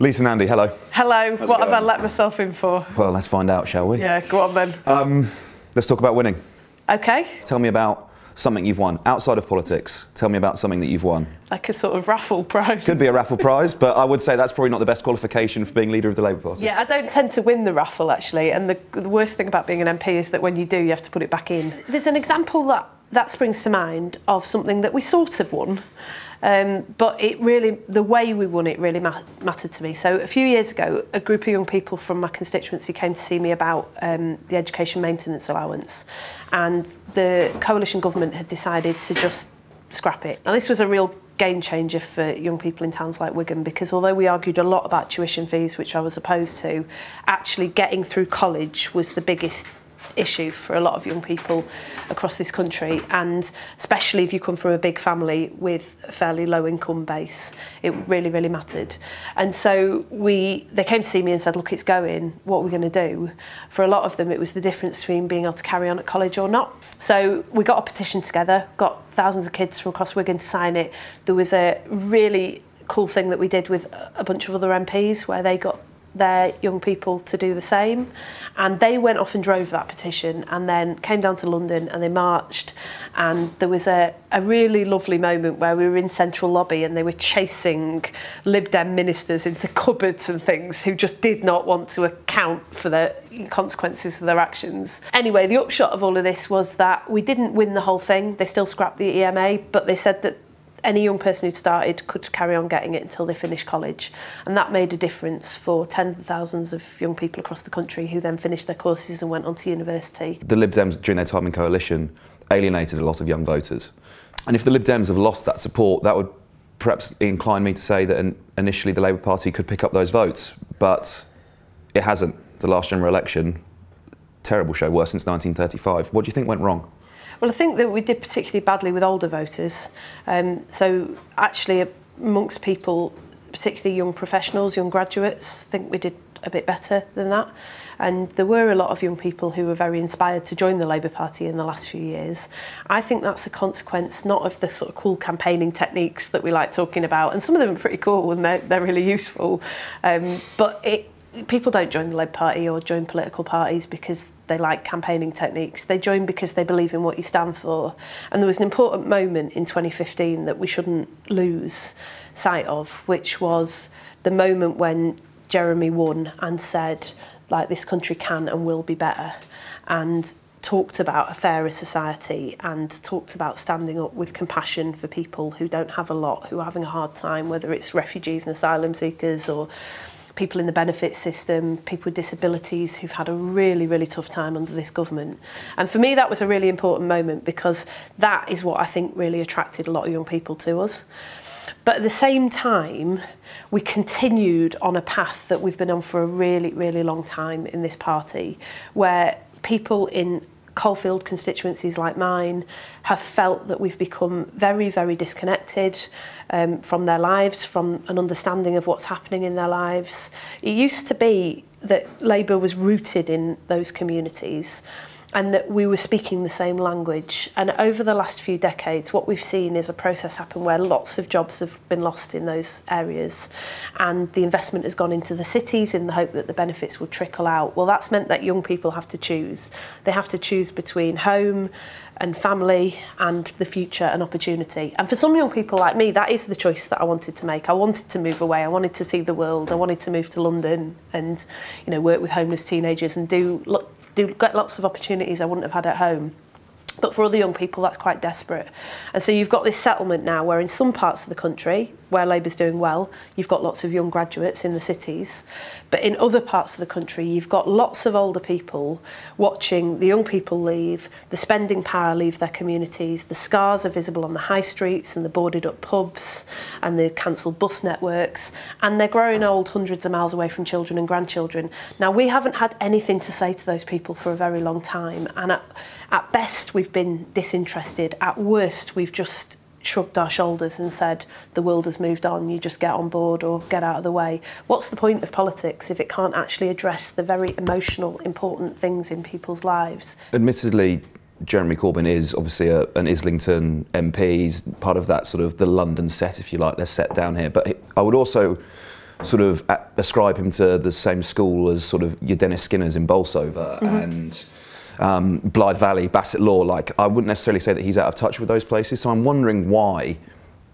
Lisa Nandy, hello. Hello, How's what have I let myself in for? Well, let's find out, shall we? Yeah, go on then. Um, let's talk about winning. Okay, Tell me about something you've won outside of politics. Tell me about something that you've won. like a sort of raffle prize. Could be a raffle prize, but I would say that's probably not the best qualification for being leader of the Labour Party. Yeah, I don't tend to win the raffle actually, and the, the worst thing about being an MP is that when you do, you have to put it back in. There's an example that that springs to mind of something that we sort of won, Um, but it really, the way we won it really ma mattered to me. So a few years ago, a group of young people from my constituency came to see me about um, the education maintenance allowance. And the coalition government had decided to just scrap it. Now this was a real game changer for young people in towns like Wigan because although we argued a lot about tuition fees, which I was opposed to, actually getting through college was the biggest issue for a lot of young people across this country and especially if you come from a big family with a fairly low income base it really really mattered. And so we they came to see me and said look it's going. What are we going to do? For a lot of them it was the difference between being able to carry on at college or not. So we got a petition together got thousands of kids from across Wigan to sign it. There was a really cool thing that we did with a bunch of other MPs where they got their young people to do the same. And they went off and drove that petition and then came down to London and they marched. And there was a, a really lovely moment where we were in Central Lobby and they were chasing Lib Dem ministers into cupboards and things who just did not want to account for the consequences of their actions. Anyway, the upshot of all of this was that we didn't win the whole thing. They still scrapped the EMA, but they said that any young person who'd started could carry on getting it until they finished college. And that made a difference for tens of thousands of young people across the country who then finished their courses and went on to university. The Lib Dems, during their time in coalition, alienated a lot of young voters. And if the Lib Dems have lost that support, that would perhaps incline me to say that initially the Labour Party could pick up those votes. But it hasn't. The last general election, terrible show, worse since 1935. What do you think went wrong? Well, I think that we did particularly badly with older voters. Um, so actually amongst people, particularly young professionals, young graduates, I think we did a bit better than that. And there were a lot of young people who were very inspired to join the Labour Party in the last few years. I think that's a consequence not of the sort of cool campaigning techniques that we like talking about, and some of them are pretty cool and they're, they're really useful, um, but it people don't join the Labour Party or join political parties because they like campaigning techniques. They join because they believe in what you stand for. And there was an important moment in 2015 that we shouldn't lose sight of, which was the moment when Jeremy won and said, like, this country can and will be better. And talked about a fairer society and talked about standing up with compassion for people who don't have a lot, who are having a hard time, whether it's refugees and asylum seekers or people in the benefits system, people with disabilities who've had a really, really tough time under this government. And for me, that was a really important moment because that is what I think really attracted a lot of young people to us. But at the same time, we continued on a path that we've been on for a really, really long time in this party, where people in coalfield constituencies like mine have felt that we've become very, very disconnected um, from their lives, from an understanding of what's happening in their lives. It used to be that Labour was rooted in those communities and that we were speaking the same language. And over the last few decades, what we've seen is a process happen where lots of jobs have been lost in those areas. And the investment has gone into the cities in the hope that the benefits will trickle out. Well, that's meant that young people have to choose. They have to choose between home and family and the future and opportunity. And for some young people like me, that is the choice that I wanted to make. I wanted to move away. I wanted to see the world. I wanted to move to London and, you know, work with homeless teenagers and do look, do get lots of opportunities I wouldn't have had at home. But for other young people, that's quite desperate. And so you've got this settlement now where in some parts of the country, where Labour's doing well, you've got lots of young graduates in the cities. But in other parts of the country, you've got lots of older people watching the young people leave, the spending power leave their communities, the scars are visible on the high streets and the boarded up pubs and the cancelled bus networks, and they're growing old hundreds of miles away from children and grandchildren. Now, we haven't had anything to say to those people for a very long time, and at, at best, we've been disinterested. At worst, we've just shrugged our shoulders and said the world has moved on you just get on board or get out of the way what's the point of politics if it can't actually address the very emotional important things in people's lives Admittedly, Jeremy Corbyn is obviously a, an Islington MP. He's part of that sort of the London set, if you like. They're set down here. But I would also sort of ascribe him to the same school as sort of your Dennis Skinners in Bolsover mm-hmm. and um, Blyth Valley, Bassetlaw. Like, I wouldn't necessarily say that he's out of touch with those places. So I'm wondering why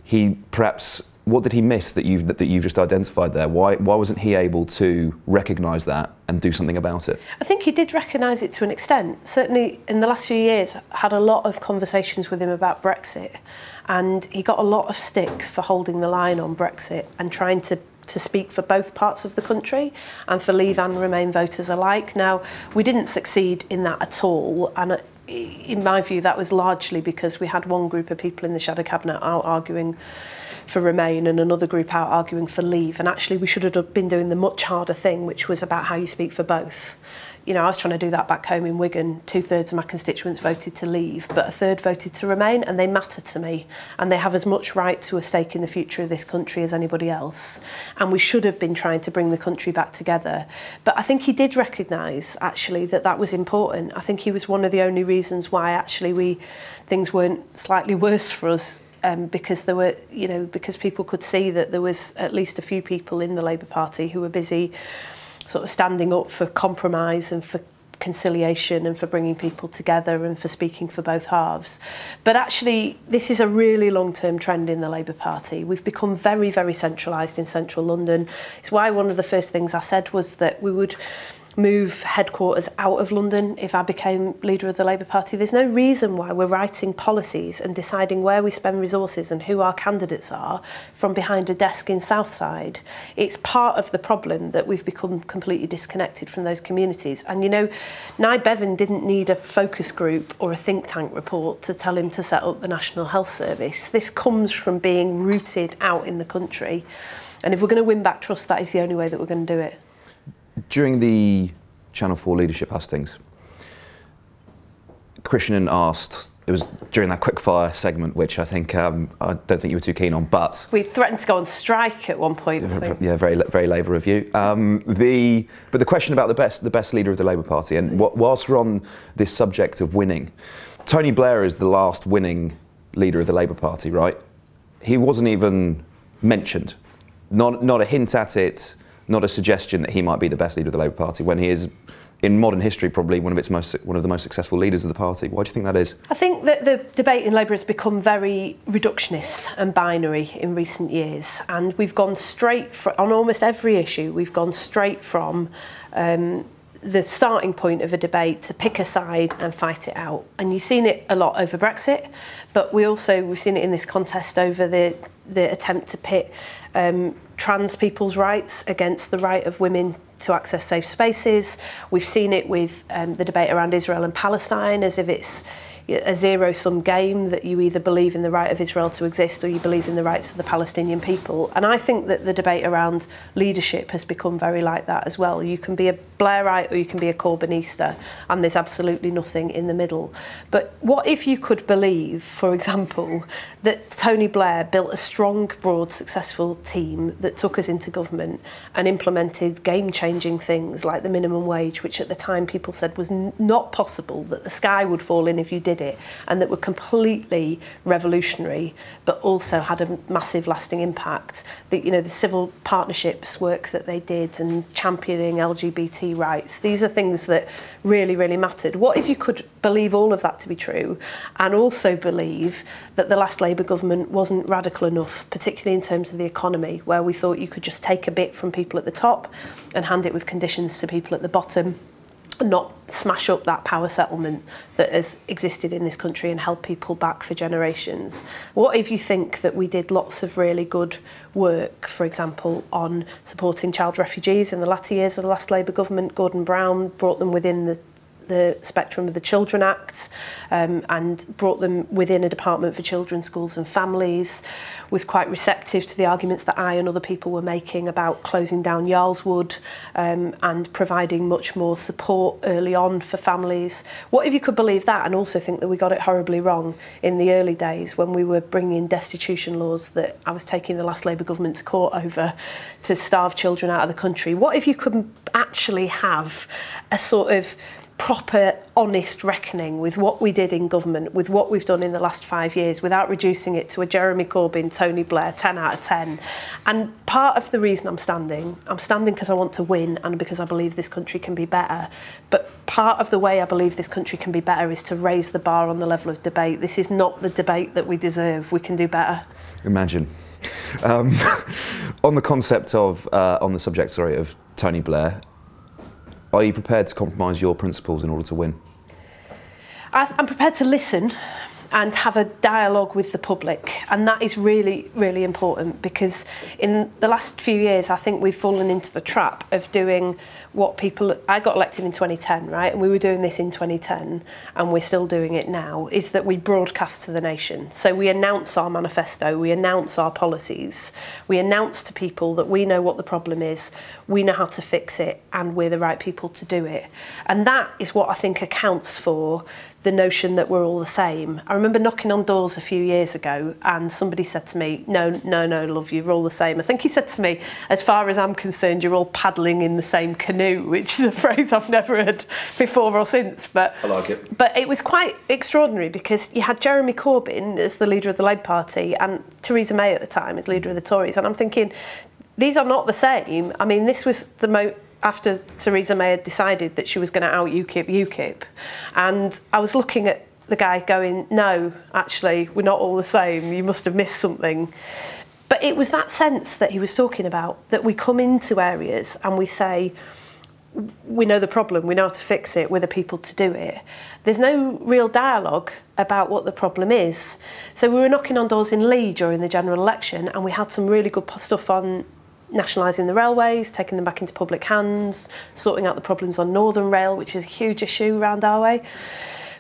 he perhaps what did he miss that you've that you've just identified there? Why why wasn't he able to recognise that and do something about it? I think he did recognise it to an extent. Certainly, in the last few years, had a lot of conversations with him about Brexit, and he got a lot of stick for holding the line on Brexit and trying to to speak for both parts of the country and for Leave and Remain voters alike. Now, we didn't succeed in that at all, and uh, in my view, that was largely because we had one group of people in the shadow cabinet out arguing for Remain and another group out arguing for Leave. And actually, we should have been doing the much harder thing, which was about how you speak for both you know, I was trying to do that back home in Wigan. Two thirds of my constituents voted to leave, but a third voted to remain, and they matter to me. And they have as much right to a stake in the future of this country as anybody else. And we should have been trying to bring the country back together. But I think he did recognise, actually, that that was important. I think he was one of the only reasons why, actually, we things weren't slightly worse for us um, because there were, you know, because people could see that there was at least a few people in the Labour Party who were busy sort of standing up for compromise and for conciliation and for bringing people together and for speaking for both halves. But actually, this is a really long-term trend in the Labour Party. We've become very, very centralised in central London. It's why one of the first things I said was that we would move headquarters out of London if I became leader of the Labour Party. There's no reason why we're writing policies and deciding where we spend resources and who our candidates are from behind a desk in Southside. It's part of the problem that we've become completely disconnected from those communities. And you know, Nye Bevan didn't need a focus group or a think tank report to tell him to set up the National Health Service. This comes from being rooted out in the country. And if we're going to win back trust, that is the only way that we're going to do it. During the Channel 4 leadership hustings, Krishnan asked, it was during that quickfire segment, which I think um, I don't think you were too keen on, but we threatened to go on strike at one point. Yeah, very very Labour review. Um, the but the question about the best the best leader of the Labour Party, and whilst we're on this subject of winning, Tony Blair is the last winning leader of the Labour Party, right? He wasn't even mentioned, not not a hint at it not a suggestion that he might be the best leader of the Labour Party when he is in modern history probably one of its most one of the most successful leaders of the party. Why do you think that is? I think that the debate in Labour has become very reductionist and binary in recent years, and we've gone straight on almost every issue. We've gone straight from um, the starting point of a debate to pick a side and fight it out. And you've seen it a lot over Brexit, but we also we've seen it in this contest over the the attempt to pit um, trans people's rights against the right of women to access safe spaces. We've seen it with um, the debate around Israel and Palestine as if it's a zero sum game that you either believe in the right of Israel to exist or you believe in the rights of the Palestinian people. And I think that the debate around leadership has become very like that as well. You can be a Blairite or you can be a Corbynista, and there's absolutely nothing in the middle. But what if you could believe, for example, that Tony Blair built a strong, broad, successful team that took us into government and implemented game changing things like the minimum wage, which at the time people said was not possible, that the sky would fall in if you did did it and that were completely revolutionary but also had a massive lasting impact. The, you know, the civil partnerships work that they did and championing LGBT rights, these are things that really, really mattered. What if you could believe all of that to be true and also believe that the last Labour government wasn't radical enough, particularly in terms of the economy, where we thought you could just take a bit from people at the top and hand it with conditions to people at the bottom not smash up that power settlement that has existed in this country and held people back for generations. What if you think that we did lots of really good work, for example, on supporting child refugees in the latter years of the last Labour government? Gordon Brown brought them within the the Spectrum of the Children Act um, and brought them within a department for children, schools and families, was quite receptive to the arguments that I and other people were making about closing down Yarlswood um, and providing much more support early on for families. What if you could believe that and also think that we got it horribly wrong in the early days when we were bringing in destitution laws that I was taking the last Labour government to court over to starve children out of the country? What if you could actually have a sort of proper, honest reckoning with what we did in government, with what we've done in the last five years, without reducing it to a Jeremy Corbyn, Tony Blair 10 out of 10. And part of the reason I'm standing, I'm standing because I want to win and because I believe this country can be better. But part of the way I believe this country can be better is to raise the bar on the level of debate. This is not the debate that we deserve. We can do better. Imagine. Um, on the concept of, uh, on the subject, sorry, of Tony Blair, are you prepared to compromise your principles in order to win? I, I'm prepared to listen and have a dialogue with the public. And that is really, really important because in the last few years, I think we've fallen into the trap of doing what people... I got elected in 2010, right? And we were doing this in 2010 and we're still doing it now, is that we broadcast to the nation. So we announce our manifesto, we announce our policies, we announce to people that we know what the problem is, we know how to fix it, and we're the right people to do it. And that is what I think accounts for the notion that we're all the same. I remember knocking on doors a few years ago and somebody said to me, no, no, no, love, you're all the same. I think he said to me, as far as I'm concerned, you're all paddling in the same canoe, which is a phrase I've never heard before or since. But I like it. But it was quite extraordinary because you had Jeremy Corbyn as the leader of the Labour Party and Theresa May at the time as leader of the Tories. And I'm thinking, these are not the same. I mean, this was the most after Theresa May had decided that she was going to out UKIP UKIP. And I was looking at the guy going, no, actually, we're not all the same. You must have missed something. But it was that sense that he was talking about, that we come into areas and we say, we know the problem, we know how to fix it, we're the people to do it. There's no real dialogue about what the problem is. So we were knocking on doors in Leigh during the general election and we had some really good stuff on nationalising the railways, taking them back into public hands, sorting out the problems on Northern Rail, which is a huge issue around our way.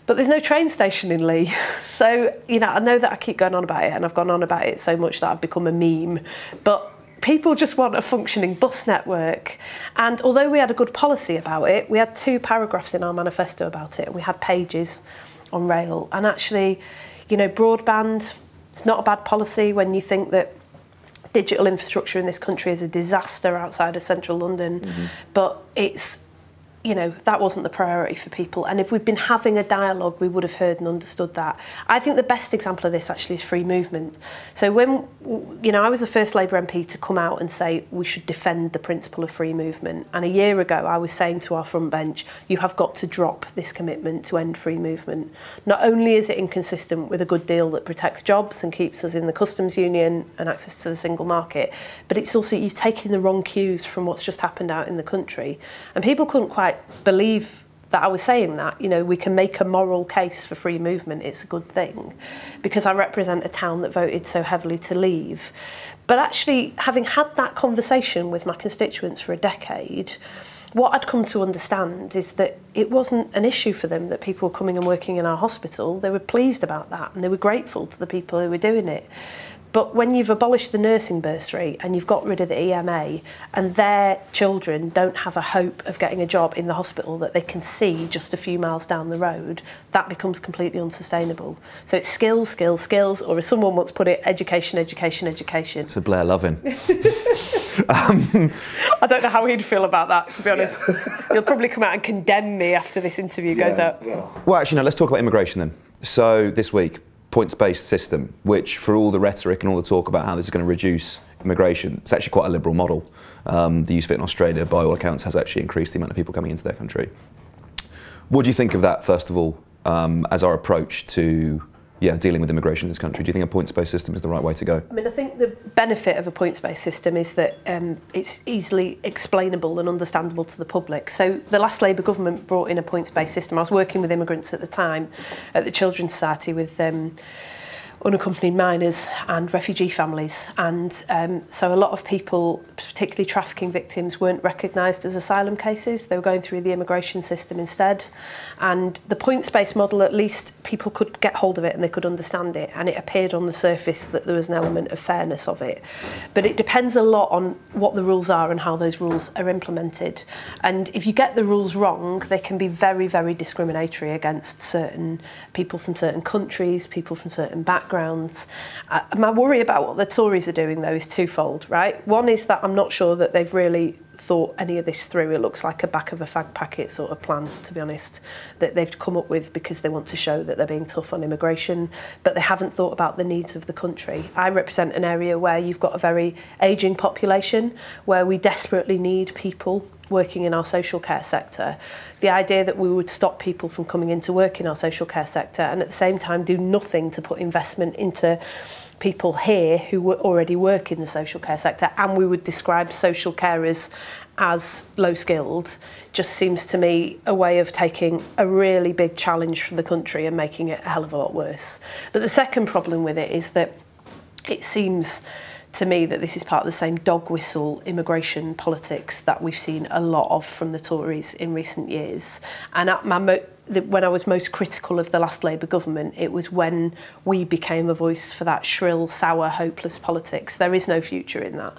But there's no train station in Leigh. So, you know, I know that I keep going on about it and I've gone on about it so much that I've become a meme. But people just want a functioning bus network. And although we had a good policy about it, we had two paragraphs in our manifesto about it and we had pages on rail. And actually, you know, broadband, it's not a bad policy when you think that digital infrastructure in this country is a disaster outside of central London, mm-hmm. but it's you know, that wasn't the priority for people. And if we'd been having a dialogue, we would have heard and understood that. I think the best example of this actually is free movement. So when, you know, I was the first Labour MP to come out and say we should defend the principle of free movement. And a year ago, I was saying to our front bench, you have got to drop this commitment to end free movement. Not only is it inconsistent with a good deal that protects jobs and keeps us in the customs union and access to the single market, but it's also you're taking the wrong cues from what's just happened out in the country. And people couldn't quite believe that I was saying that, you know, we can make a moral case for free movement, it's a good thing, because I represent a town that voted so heavily to leave. But actually, having had that conversation with my constituents for a decade, what I'd come to understand is that it wasn't an issue for them that people were coming and working in our hospital. They were pleased about that and they were grateful to the people who were doing it. But when you've abolished the nursing bursary and you've got rid of the EMA and their children don't have a hope of getting a job in the hospital that they can see just a few miles down the road, that becomes completely unsustainable. So it's skills, skills, skills, or as someone once put it, education, education, education. A Blair loving. um, I don't know how he'd feel about that, to be honest. Yeah. He'll probably come out and condemn me after this interview yeah, goes out. Well. well, actually, no, let's talk about immigration then. So this week, points-based system, which for all the rhetoric and all the talk about how this is going to reduce immigration, it's actually quite a liberal model. Um, the use of it in Australia, by all accounts, has actually increased the amount of people coming into their country. What do you think of that, first of all, um, as our approach to yeah, dealing with immigration in this country? Do you think a points-based system is the right way to go? I mean, I think the benefit of a points-based system is that um, it's easily explainable and understandable to the public. So the last Labour government brought in a points-based system. I was working with immigrants at the time at the Children's Society with um, unaccompanied minors and refugee families. And um, so a lot of people, particularly trafficking victims, weren't recognised as asylum cases. They were going through the immigration system instead. And the points-based model, at least people could get hold of it and they could understand it. And it appeared on the surface that there was an element of fairness of it. But it depends a lot on what the rules are and how those rules are implemented. And if you get the rules wrong, they can be very, very discriminatory against certain people from certain countries, people from certain backgrounds, backgrounds. Uh, my worry about what the Tories are doing, though, is twofold, right? One is that I'm not sure that they've really thought any of this through. It looks like a back of a fag packet sort of plan, to be honest, that they've come up with because they want to show that they're being tough on immigration, but they haven't thought about the needs of the country. I represent an area where you've got a very ageing population, where we desperately need people working in our social care sector, the idea that we would stop people from coming into work in our social care sector and at the same time do nothing to put investment into people here who were already work in the social care sector and we would describe social carers as low skilled just seems to me a way of taking a really big challenge for the country and making it a hell of a lot worse. But the second problem with it is that it seems to me that this is part of the same dog whistle immigration politics that we've seen a lot of from the Tories in recent years. And at my mo the, when I was most critical of the last Labour government, it was when we became a voice for that shrill, sour, hopeless politics. There is no future in that.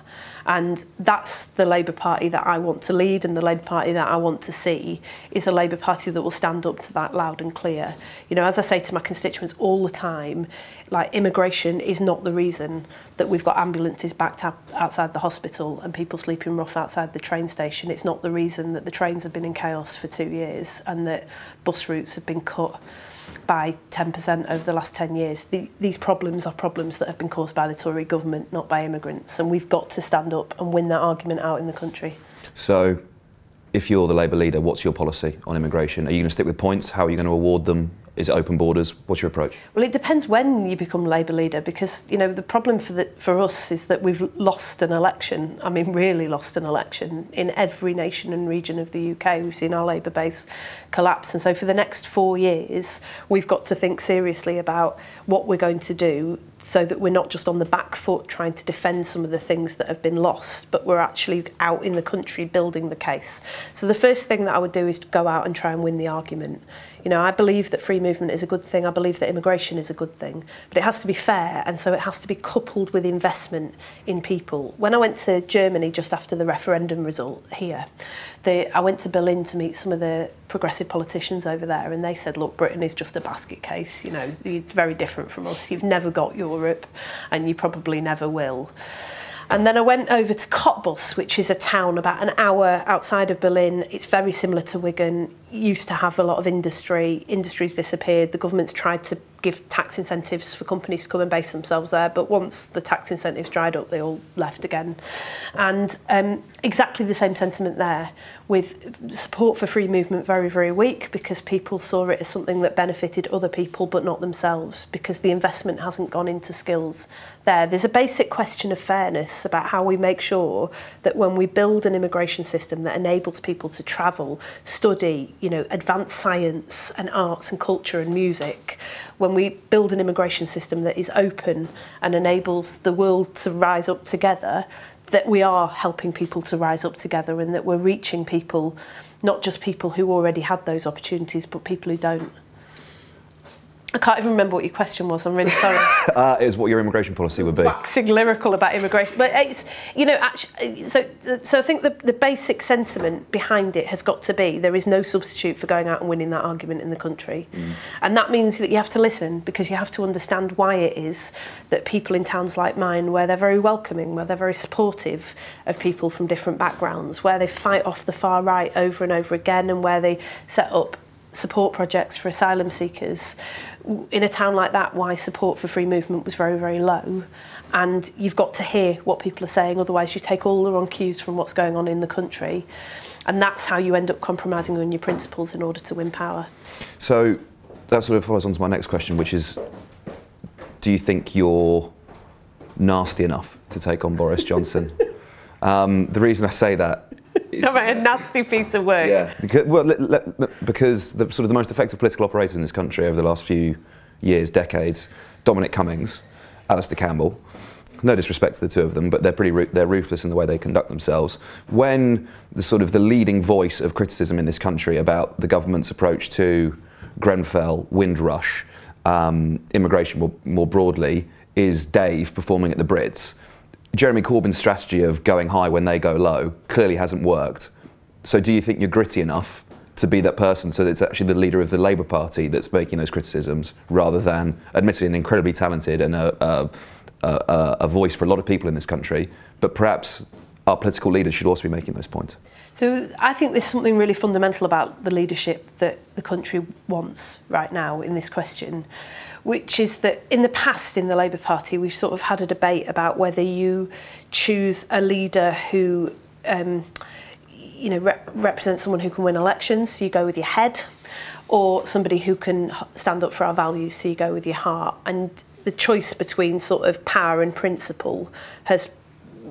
And that's the Labour Party that I want to lead and the Labour Party that I want to see is a Labour Party that will stand up to that loud and clear. You know, as I say to my constituents all the time, like immigration is not the reason that we've got ambulances backed up outside the hospital and people sleeping rough outside the train station. It's not the reason that the trains have been in chaos for two years and that bus routes have been cut by 10% over the last 10 years. The, these problems are problems that have been caused by the Tory government, not by immigrants, and we've got to stand up and win that argument out in the country. So, if you're the Labour leader, what's your policy on immigration? Are you going to stick with points? How are you going to award them? Is it open borders? What's your approach? Well, it depends when you become Labour leader because, you know, the problem for, the, for us is that we've lost an election. I mean, really lost an election in every nation and region of the UK. We've seen our Labour base collapse. And so for the next four years, we've got to think seriously about what we're going to do so that we're not just on the back foot trying to defend some of the things that have been lost, but we're actually out in the country building the case. So the first thing that I would do is to go out and try and win the argument. You know, I believe that free movement is a good thing. I believe that immigration is a good thing, but it has to be fair, and so it has to be coupled with investment in people. When I went to Germany just after the referendum result here, they, I went to Berlin to meet some of the progressive politicians over there, and they said, look, Britain is just a basket case. You know, you're very different from us. You've never got Europe, and you probably never will. And then I went over to Cottbus, which is a town about an hour outside of Berlin. It's very similar to Wigan. Used to have a lot of industry. Industries disappeared. The government's tried to give tax incentives for companies to come and base themselves there. But once the tax incentives dried up, they all left again. And um, exactly the same sentiment there, with support for free movement very, very weak because people saw it as something that benefited other people but not themselves because the investment hasn't gone into skills there. There's a basic question of fairness about how we make sure that when we build an immigration system that enables people to travel, study, you know, advanced science and arts and culture and music, when we build an immigration system that is open and enables the world to rise up together, that we are helping people to rise up together and that we're reaching people, not just people who already had those opportunities, but people who don't. I can't even remember what your question was. I'm really sorry. uh, is what your immigration policy would be. Waxing lyrical about immigration, but it's you know actually. So so I think the the basic sentiment behind it has got to be there is no substitute for going out and winning that argument in the country, mm. and that means that you have to listen because you have to understand why it is that people in towns like mine, where they're very welcoming, where they're very supportive of people from different backgrounds, where they fight off the far right over and over again, and where they set up support projects for asylum seekers. In a town like that why support for free movement was very very low. And you've got to hear what people are saying otherwise you take all the wrong cues from what's going on in the country. And that's how you end up compromising on your principles in order to win power. So that sort of follows on to my next question which is do you think you're nasty enough to take on Boris Johnson? Um, the reason I say that a nasty piece of work. Yeah. Because, well, because the sort of the most effective political operators in this country over the last few years, decades, Dominic Cummings, Alastair Campbell. No disrespect to the two of them, but they're pretty they're ruthless in the way they conduct themselves. When the sort of the leading voice of criticism in this country about the government's approach to Grenfell, Windrush, um, immigration more, more broadly, is Dave performing at the Brits Jeremy Corbyn's strategy of going high when they go low clearly hasn't worked. So do you think you're gritty enough to be that person. So that it's actually the leader of the Labour Party that's making those criticisms, rather than admittedly an incredibly talented and a, a, a, a voice for a lot of people in this country. But perhaps our political leaders should also be making those points. So I think there's something really fundamental about the leadership that the country wants right now in this question, which is that in the past in the Labour Party we've sort of had a debate about whether you choose a leader who um, you know rep- represents someone who can win elections, so you go with your head, or somebody who can stand up for our values, so you go with your heart. And the choice between sort of power and principle has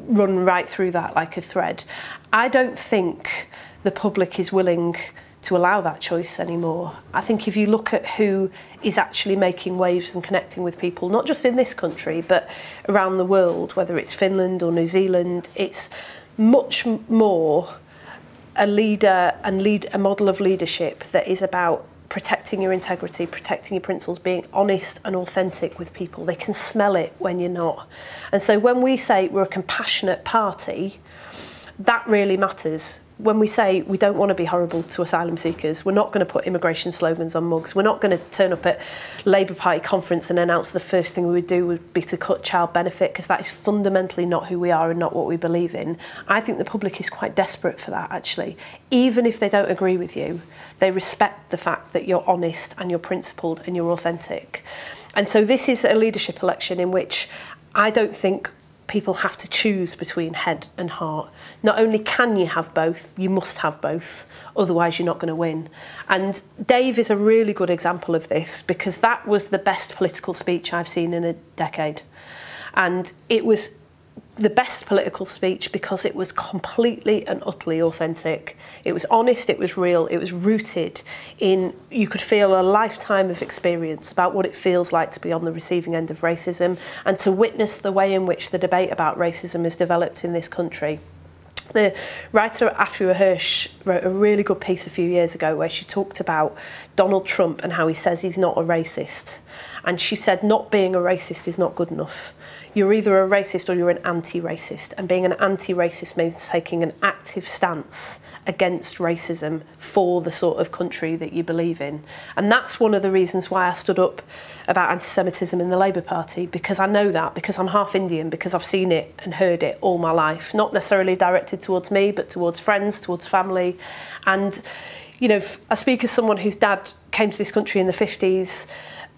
run right through that like a thread. I don't think the public is willing to allow that choice anymore. I think if you look at who is actually making waves and connecting with people, not just in this country, but around the world, whether it's Finland or New Zealand, it's much more a leader and lead a model of leadership that is about protecting your integrity, protecting your principles, being honest and authentic with people. They can smell it when you're not. And so when we say we're a compassionate party, that really matters when we say we don't want to be horrible to asylum seekers, we're not going to put immigration slogans on mugs. We're not going to turn up at Labour Party conference and announce the first thing we would do would be to cut child benefit because that is fundamentally not who we are and not what we believe in. I think the public is quite desperate for that actually. Even if they don't agree with you, they respect the fact that you're honest and you're principled and you're authentic. And so this is a leadership election in which I don't think people have to choose between head and heart. Not only can you have both, you must have both, otherwise you're not going to win. And Dave is a really good example of this because that was the best political speech I've seen in a decade. And it was the best political speech because it was completely and utterly authentic. It was honest, it was real, it was rooted in, you could feel a lifetime of experience about what it feels like to be on the receiving end of racism and to witness the way in which the debate about racism is developed in this country. The writer Afua Hirsch wrote a really good piece a few years ago where she talked about Donald Trump and how he says he's not a racist. And she said not being a racist is not good enough. You're either a racist or you're an anti-racist. And being an anti-racist means taking an active stance against racism for the sort of country that you believe in. And that's one of the reasons why I stood up about anti-semitism in the Labour Party because I know that because I'm half Indian because I've seen it and heard it all my life. Not necessarily directed towards me but towards friends towards family. And you know I speak as someone whose dad came to this country in the 50s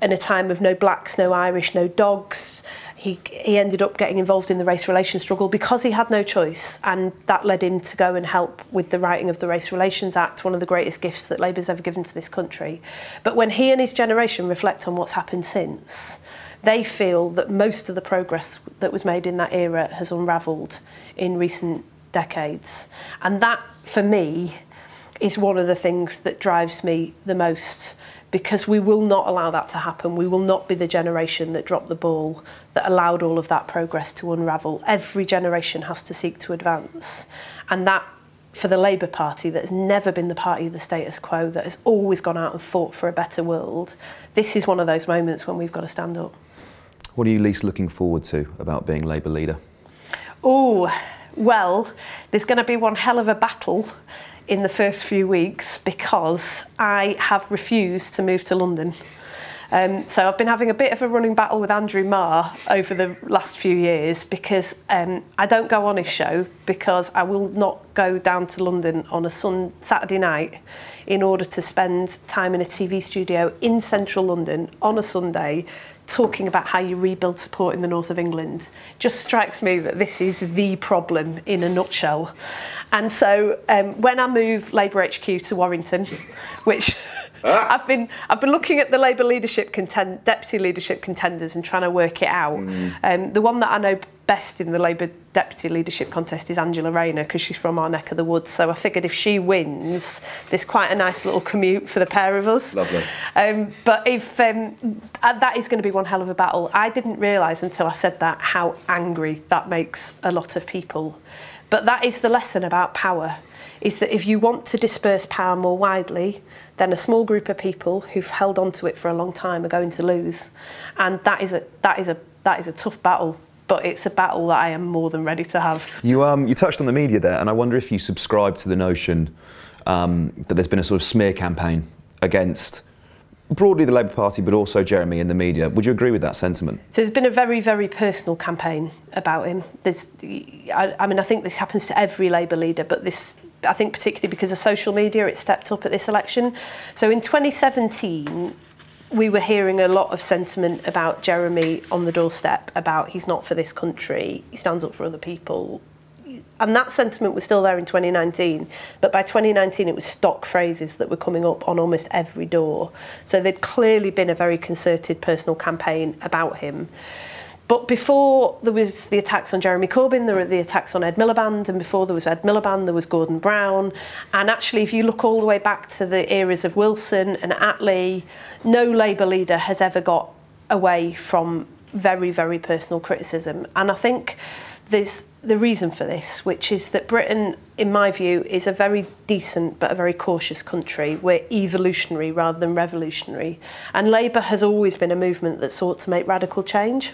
in a time of no blacks, no Irish, no dogs. He, he ended up getting involved in the race relations struggle because he had no choice, and that led him to go and help with the writing of the Race Relations Act, one of the greatest gifts that Labour's ever given to this country. But when he and his generation reflect on what's happened since, they feel that most of the progress that was made in that era has unravelled in recent decades. And that, for me, is one of the things that drives me the most because we will not allow that to happen. We will not be the generation that dropped the ball, that allowed all of that progress to unravel. Every generation has to seek to advance. And that, for the Labour Party, that has never been the party of the status quo, that has always gone out and fought for a better world, this is one of those moments when we've got to stand up. What are you least looking forward to about being Labour leader? Oh, well, there's going to be one hell of a battle in the first few weeks because I have refused to move to London. Um, so I've been having a bit of a running battle with Andrew Marr over the last few years because um, I don't go on his show because I will not go down to London on a sun Saturday night in order to spend time in a TV studio in central London on a Sunday talking about how you rebuild support in the north of England just strikes me that this is the problem in a nutshell. And so um, when I move Labour HQ to Warrington, which ah. I've been I've been looking at the Labour leadership contend, deputy leadership contenders and trying to work it out. Mm. Um, the one that I know best in the Labour deputy leadership contest is Angela Rayner because she's from our neck of the woods. So I figured if she wins, there's quite a nice little commute for the pair of us. Lovely. Um, but if um, uh, that is going to be one hell of a battle, I didn't realise until I said that how angry that makes a lot of people. But that is the lesson about power is that if you want to disperse power more widely, then a small group of people who've held on to it for a long time are going to lose. And that is a that is a that is a tough battle but it's a battle that I am more than ready to have. You um you touched on the media there, and I wonder if you subscribe to the notion um, that there's been a sort of smear campaign against broadly the Labour Party, but also Jeremy in the media. Would you agree with that sentiment? So there's been a very, very personal campaign about him. There's, I, I mean, I think this happens to every Labour leader, but this, I think particularly because of social media, it stepped up at this election. So in 2017, we were hearing a lot of sentiment about Jeremy on the doorstep about he's not for this country, he stands up for other people. And that sentiment was still there in 2019, but by 2019 it was stock phrases that were coming up on almost every door. So there'd clearly been a very concerted personal campaign about him. But before there was the attacks on Jeremy Corbyn, there were the attacks on Ed Miliband, and before there was Ed Miliband, there was Gordon Brown. And actually, if you look all the way back to the eras of Wilson and Attlee, no Labour leader has ever got away from very, very personal criticism. And I think there's the reason for this, which is that Britain, in my view, is a very decent but a very cautious country. We're evolutionary rather than revolutionary. And Labour has always been a movement that sought to make radical change.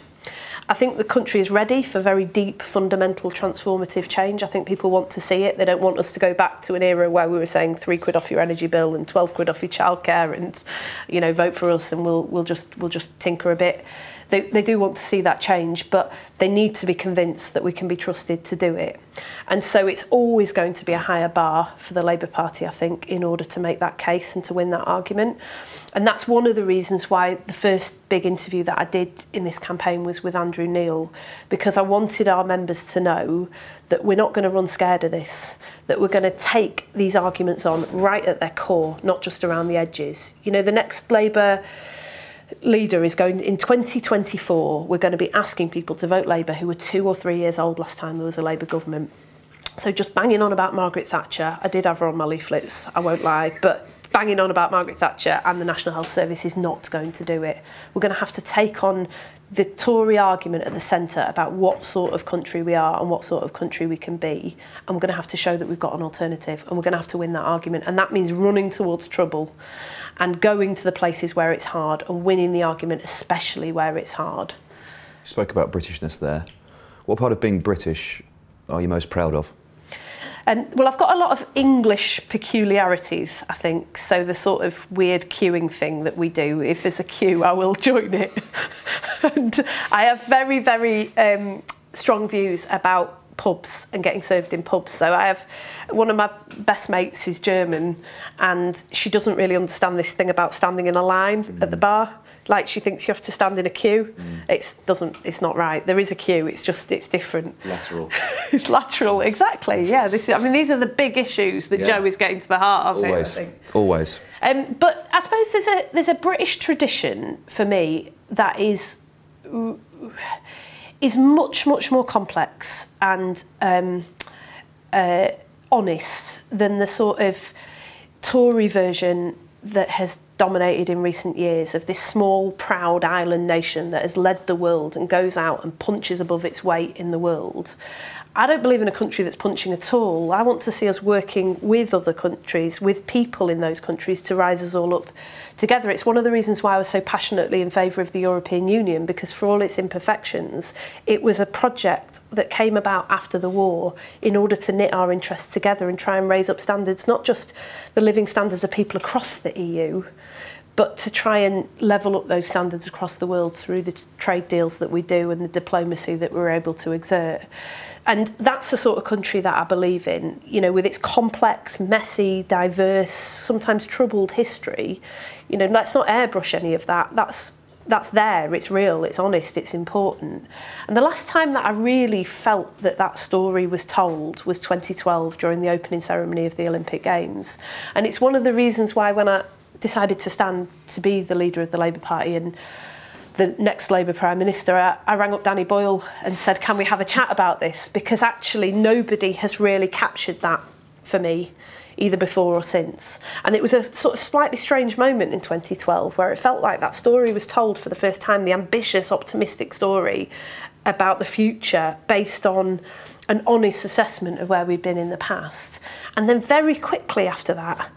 I think the country is ready for very deep, fundamental, transformative change. I think people want to see it. They don't want us to go back to an era where we were saying three quid off your energy bill and 12 quid off your childcare and, you know, vote for us and we'll, we'll, just, we'll just tinker a bit. They, they do want to see that change, but they need to be convinced that we can be trusted to do it. And so it's always going to be a higher bar for the Labour Party, I think, in order to make that case and to win that argument. And that's one of the reasons why the first big interview that I did in this campaign was with Andrew Neil, because I wanted our members to know that we're not going to run scared of this, that we're going to take these arguments on right at their core, not just around the edges. You know, the next Labour leader is going in 2024 we're going to be asking people to vote Labour who were two or three years old last time there was a Labour government. So just banging on about Margaret Thatcher, I did have her on my leaflets, I won't lie, but banging on about Margaret Thatcher and the National Health Service is not going to do it. We're going to have to take on the Tory argument at the centre about what sort of country we are and what sort of country we can be and we're going to have to show that we've got an alternative and we're going to have to win that argument and that means running towards trouble and going to the places where it's hard and winning the argument, especially where it's hard. You spoke about Britishness there. What part of being British are you most proud of? Um, well, I've got a lot of English peculiarities, I think. So the sort of weird queuing thing that we do. If there's a queue, I will join it. and I have very, very um, strong views about pubs and getting served in pubs. So I have one of my best mates is German and she doesn't really understand this thing about standing in a line mm. at the hmm. bar. Like she thinks you have to stand in a queue. Mm. It's doesn't it's not right. There is a queue, it's just it's different. Lateral. it's lateral, exactly. Yeah, this is, I mean these are the big issues that yeah. Joe is getting to the heart of Always. Here, Always. Um, but I suppose there's a there's a British tradition for me that is is much, much more complex and um, uh, honest than the sort of Tory version that has dominated in recent years of this small, proud island nation that has led the world and goes out and punches above its weight in the world. I don't believe in a country that's punching at all. I want to see us working with other countries, with people in those countries to rise us all up together. It's one of the reasons why I was so passionately in favour of the European Union because for all its imperfections, it was a project that came about after the war in order to knit our interests together and try and raise up standards, not just the living standards of people across the EU, but to try and level up those standards across the world through the trade deals that we do and the diplomacy that we're able to exert. And that's the sort of country that I believe in, you know, with its complex, messy, diverse, sometimes troubled history. You know, let's not airbrush any of that. That's that's there, it's real, it's honest, it's important. And the last time that I really felt that that story was told was 2012 during the opening ceremony of the Olympic Games. And it's one of the reasons why when I decided to stand to be the leader of the Labour Party and the next Labour Prime Minister, I, I rang up Danny Boyle and said, can we have a chat about this? Because actually nobody has really captured that for me, either before or since. And it was a sort of slightly strange moment in 2012 where it felt like that story was told for the first time, the ambitious, optimistic story about the future based on an honest assessment of where we'd been in the past. And then very quickly after that,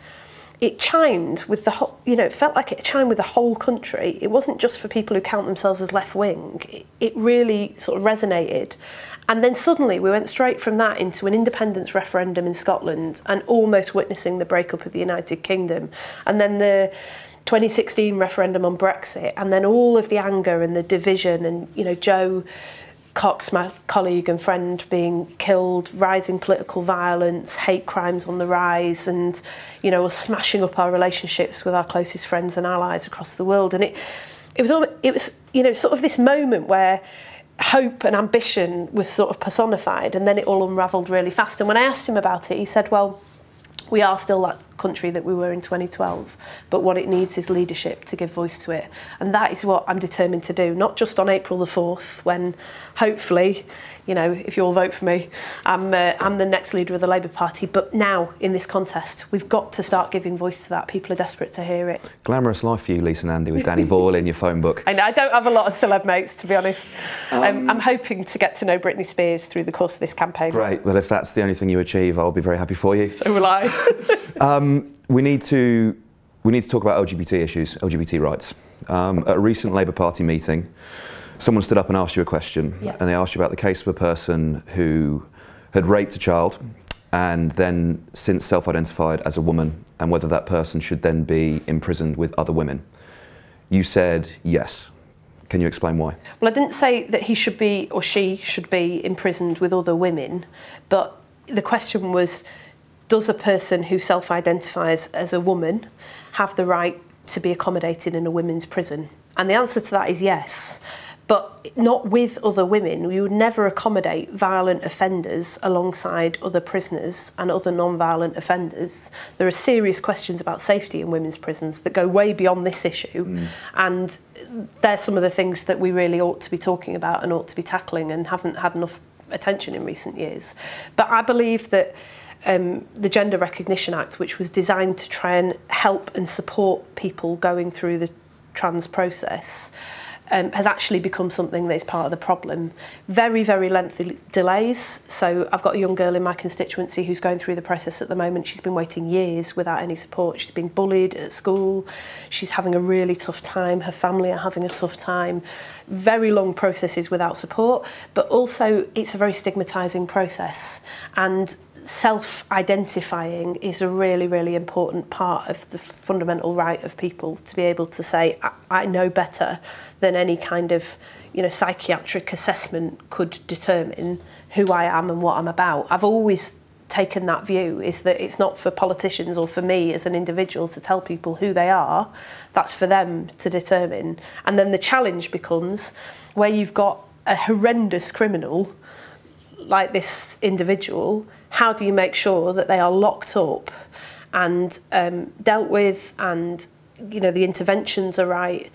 it chimed with the whole, you know, it felt like it chimed with the whole country. It wasn't just for people who count themselves as left wing. It, it really sort of resonated. And then suddenly we went straight from that into an independence referendum in Scotland and almost witnessing the breakup of the United Kingdom. And then the 2016 referendum on Brexit and then all of the anger and the division and, you know, Joe Cox, my colleague and friend, being killed, rising political violence, hate crimes on the rise, and you know, smashing up our relationships with our closest friends and allies across the world. And it, it was, it was, you know, sort of this moment where hope and ambition was sort of personified, and then it all unravelled really fast. And when I asked him about it, he said, "Well." we are still that country that we were in 2012 but what it needs is leadership to give voice to it. And that is what I'm determined to do not just on April the 4th when hopefully you know, if you all vote for me, I'm, uh, I'm the next leader of the Labour Party, but now in this contest, we've got to start giving voice to that. People are desperate to hear it. Glamorous life for you, Lisa Nandy, with Danny Boyle in your phone book. I, know, I don't have a lot of celeb mates, to be honest. Um, um, I'm hoping to get to know Britney Spears through the course of this campaign. Great. Well, if that's the only thing you achieve, I'll be very happy for you. So will I. um, we need to we need to talk about LGBT issues, LGBT rights. Um, at a recent Labour Party meeting, someone stood up and asked you a question, yeah. and they asked you about the case of a person who had raped a child and then since self-identified as a woman, and whether that person should then be imprisoned with other women. You said yes. Can you explain why? Well, I didn't say that he should be or she should be imprisoned with other women, but the question was does a person who self identifies as a woman have the right to be accommodated in a women's prison? And the answer to that is yes. But not with other women. We would never accommodate violent offenders alongside other prisoners and other non violent offenders. There are serious questions about safety in women's prisons that go way beyond this issue. Mm. And they're some of the things that we really ought to be talking about and ought to be tackling and haven't had enough attention in recent years. But I believe that um, the Gender Recognition Act, which was designed to try and help and support people going through the trans process, um, has actually become something that is part of the problem. Very, very lengthy delays. So I've got a young girl in my constituency who's going through the process at the moment. She's been waiting years without any support. She's being bullied at school. She's having a really tough time. Her family are having a tough time. Very long processes without support, but also it's a very stigmatizing process. And self-identifying is a really, really important part of the fundamental right of people to be able to say, I, I know better than any kind of you know psychiatric assessment could determine who I am and what I'm about. I've always taken that view is that it's not for politicians or for me as an individual to tell people who they are that's for them to determine and then the challenge becomes where you've got a horrendous criminal like this individual how do you make sure that they are locked up and um dealt with and you know the interventions are right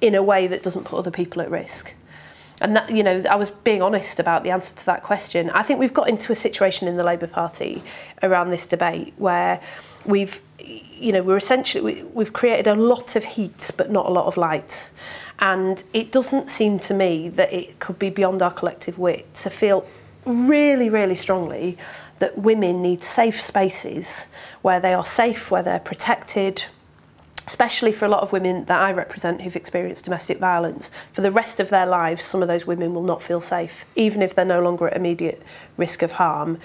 in a way that doesn't put other people at risk. And that, you know, I was being honest about the answer to that question. I think we've got into a situation in the Labour Party around this debate where we've, you know, we're essentially, we, we've created a lot of heat but not a lot of light. And it doesn't seem to me that it could be beyond our collective wit to feel really, really strongly that women need safe spaces where they are safe, where they're protected, especially for a lot of women that I represent who've experienced domestic violence. For the rest of their lives, some of those women will not feel safe, even if they're no longer at immediate risk of harm.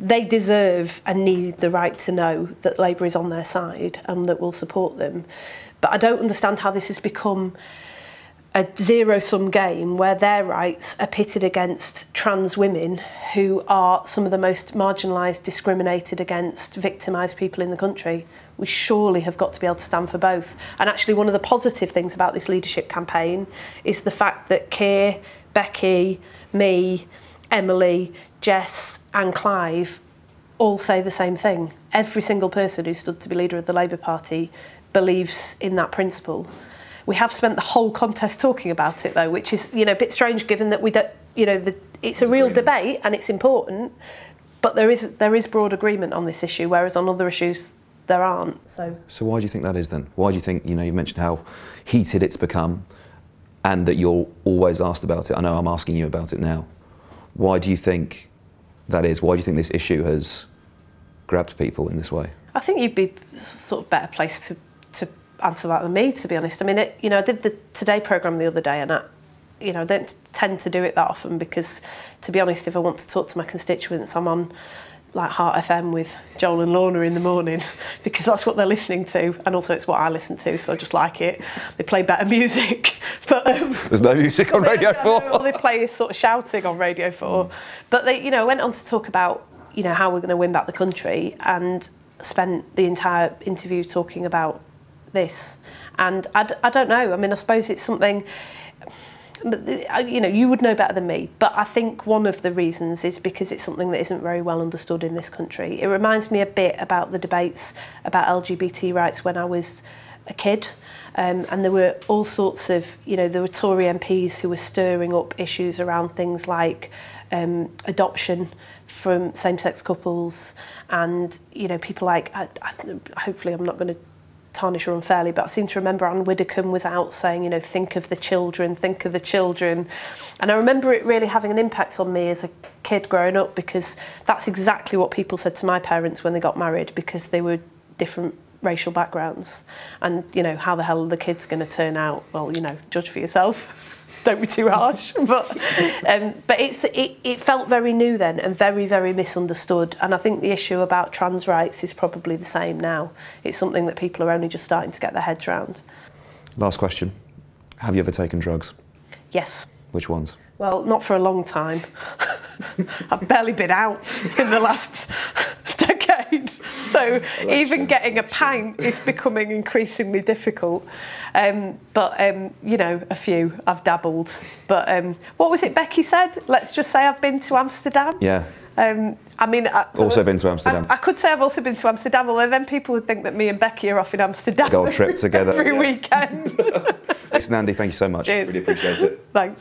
They deserve and need the right to know that Labour is on their side and that will support them. But I don't understand how this has become a zero sum game where their rights are pitted against trans women who are some of the most marginalised, discriminated against, victimised people in the country. We surely have got to be able to stand for both. And actually, one of the positive things about this leadership campaign is the fact that Keir, Becky, me, Emily, Jess, and Clive all say the same thing. Every single person who stood to be leader of the Labour Party believes in that principle. We have spent the whole contest talking about it, though, which is you know a bit strange given that we don't, you know, the, it's a real debate and it's important, but there is there is broad agreement on this issue, whereas on other issues there aren't. So. So why do you think that is then? Why do you think you know you mentioned how heated it's become, and that you're always asked about it? I know I'm asking you about it now. Why do you think that is? Why do you think this issue has grabbed people in this way? I think you'd be sort of better placed to to answer that than me, to be honest. I mean, it, you know, I did the Today programme the other day and I, you know, I don't tend to do it that often because, to be honest, if I want to talk to my constituents, I'm on like Heart FM with Joel and Lorna in the morning because that's what they're listening to, and also it's what I listen to, so I just like it. They play better music, but um, there's no music on Radio Four. All they play is sort of shouting on Radio Four, but they, you know, went on to talk about you know how we're going to win back the country and spent the entire interview talking about this, and I, I don't know. I mean, I suppose it's something you know you would know better than me. But i think one of the reasons is because it's something that isn't very well understood in this country. It reminds me a bit about the debates about lgbt rights when i was a kid. Um, and there were all sorts of you know there were tory mps who were stirring up issues around things like um, adoption from same-sex couples and you know people like I, I, hopefully i'm not going to tarnish her unfairly, but I seem to remember Anne Widdecombe was out saying, you know, think of the children, think of the children. And I remember it really having an impact on me as a kid growing up because that's exactly what people said to my parents when they got married because they were different racial backgrounds. And, you know, how the hell are the kids going to turn out? Well, you know, judge for yourself. don't be too harsh. But um, but it's it, it felt very new then and very very misunderstood. And I think the issue about trans rights is probably the same now. It's something that people are only just starting to get their heads around. Last question: Have you ever taken drugs? Yes. Which ones? Well, not for a long time. I've barely been out in the last decade. So even getting a pint is becoming increasingly difficult. Um, but, um, you know, a few I've dabbled. But um, what was it Becky said? Let's just say I've been to Amsterdam. Yeah. Um, I mean, I, also been to Amsterdam. I, I, could say I've also been to Amsterdam, although then people would think that me and Becky are off in Amsterdam. Gold trip together every yeah. weekend. Lisa Nandy, thank you so much. Cheers. Really appreciate it. Thanks.